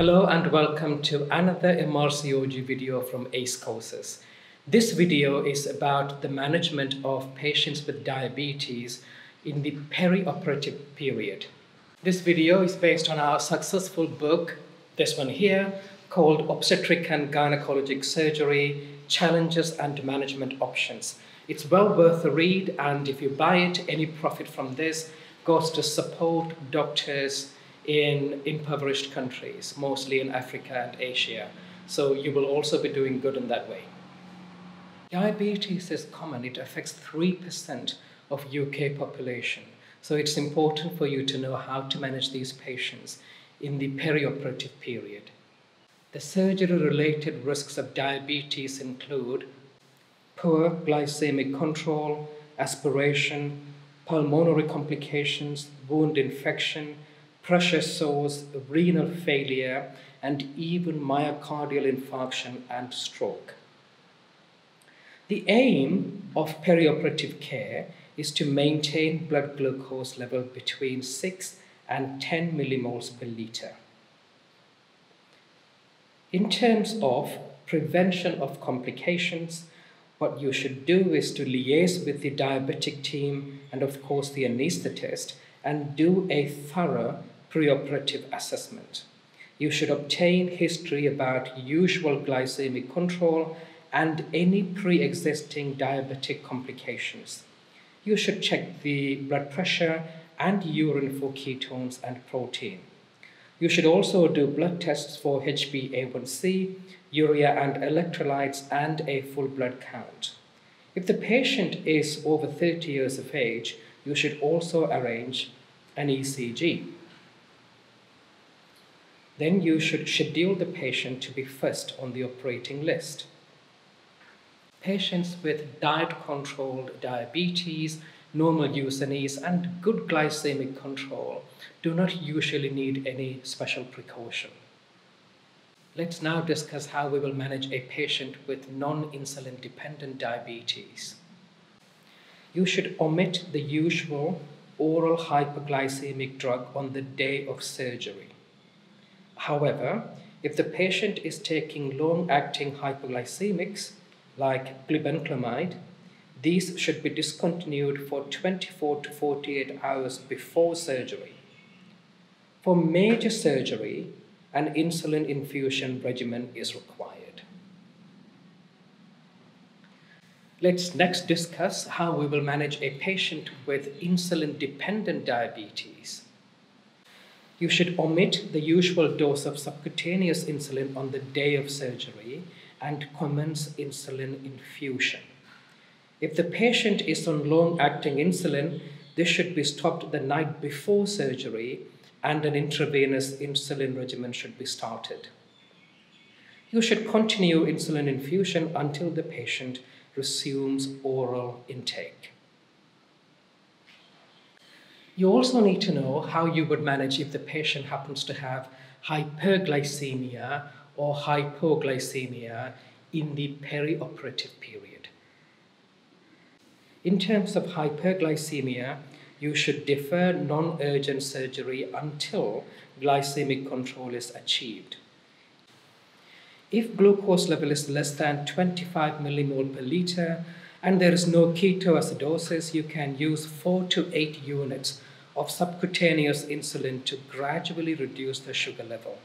Hello and welcome to another MRCOG video from ACE Courses. This video is about the management of patients with diabetes in the perioperative period. This video is based on our successful book, this one here, called Obstetric and Gynecologic Surgery, Challenges and Management Options. It's well worth a read and if you buy it, any profit from this goes to support doctors in impoverished countries, mostly in Africa and Asia. So you will also be doing good in that way. Diabetes is common, it affects 3% of UK population. So it's important for you to know how to manage these patients in the perioperative period. The surgery-related risks of diabetes include poor glycemic control, aspiration, pulmonary complications, wound infection, pressure sores, renal failure, and even myocardial infarction and stroke. The aim of perioperative care is to maintain blood glucose level between 6 and 10 millimoles per liter. In terms of prevention of complications, what you should do is to liaise with the diabetic team and of course the anesthetist and do a thorough preoperative assessment. You should obtain history about usual glycemic control and any pre-existing diabetic complications. You should check the blood pressure and urine for ketones and protein. You should also do blood tests for HbA1c, urea and electrolytes, and a full blood count. If the patient is over 30 years of age, you should also arrange an ECG then you should schedule the patient to be first on the operating list. Patients with diet-controlled diabetes, normal glucose and good glycemic control do not usually need any special precaution. Let's now discuss how we will manage a patient with non-insulin dependent diabetes. You should omit the usual oral hypoglycemic drug on the day of surgery. However, if the patient is taking long-acting hypoglycemics like glibenclamide, these should be discontinued for 24 to 48 hours before surgery. For major surgery, an insulin infusion regimen is required. Let's next discuss how we will manage a patient with insulin-dependent diabetes you should omit the usual dose of subcutaneous insulin on the day of surgery and commence insulin infusion. If the patient is on long-acting insulin, this should be stopped the night before surgery and an intravenous insulin regimen should be started. You should continue insulin infusion until the patient resumes oral intake. You also need to know how you would manage if the patient happens to have hyperglycemia or hypoglycemia in the perioperative period. In terms of hyperglycemia, you should defer non-urgent surgery until glycemic control is achieved. If glucose level is less than 25 millimole per liter and there is no ketoacidosis, you can use 4 to 8 units of subcutaneous insulin to gradually reduce the sugar level.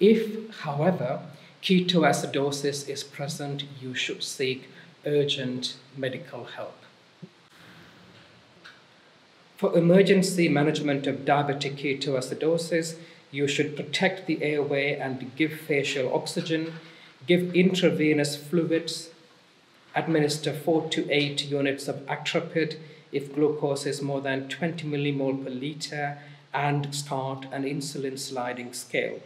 If, however, ketoacidosis is present, you should seek urgent medical help. For emergency management of diabetic ketoacidosis, you should protect the airway and give facial oxygen, give intravenous fluids, administer 4 to 8 units of actrapid if glucose is more than 20 millimole per liter and start an insulin sliding scale.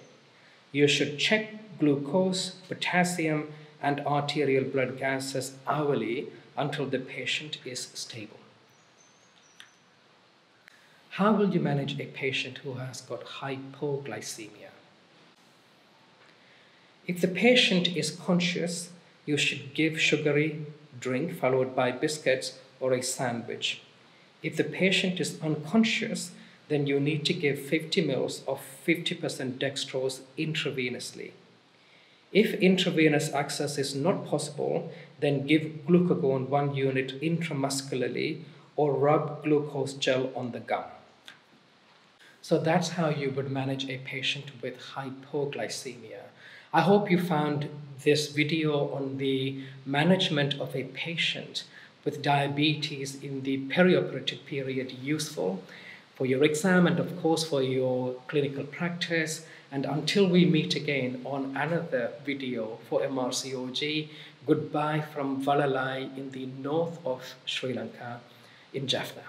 You should check glucose, potassium, and arterial blood gases hourly until the patient is stable. How will you manage a patient who has got hypoglycemia? If the patient is conscious, you should give sugary drink followed by biscuits or a sandwich. If the patient is unconscious, then you need to give 50 mils of 50% dextrose intravenously. If intravenous access is not possible, then give glucagon 1 unit intramuscularly or rub glucose gel on the gum. So that's how you would manage a patient with hypoglycemia. I hope you found this video on the management of a patient with diabetes in the perioperative period useful for your exam and of course for your clinical practice. And until we meet again on another video for MRCOG, goodbye from Valalai in the north of Sri Lanka in Jaffna.